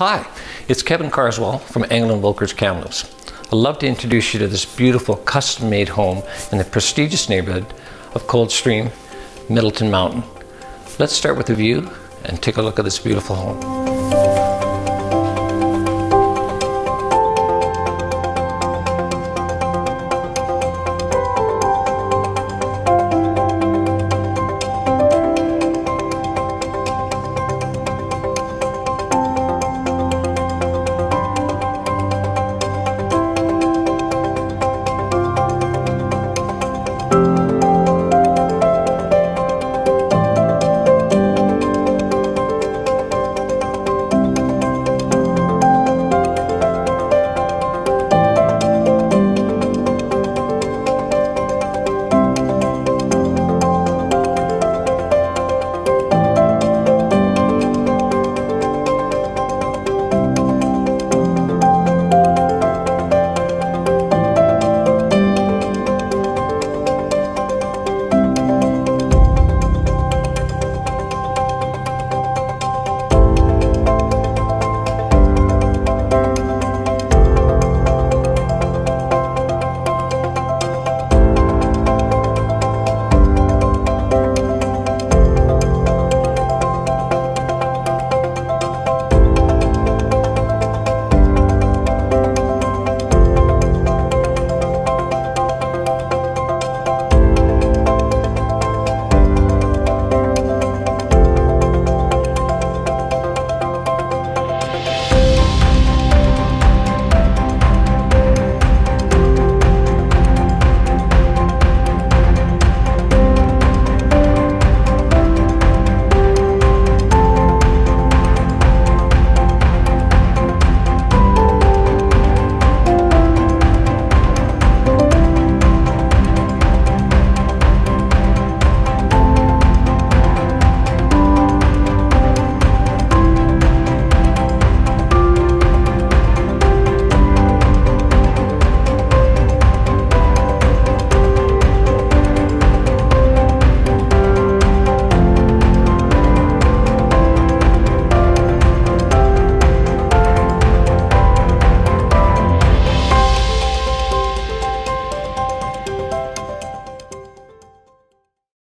Hi, it's Kevin Carswell from Engel & Volkers Kamloops. I'd love to introduce you to this beautiful custom-made home in the prestigious neighborhood of Coldstream, Middleton Mountain. Let's start with a view and take a look at this beautiful home.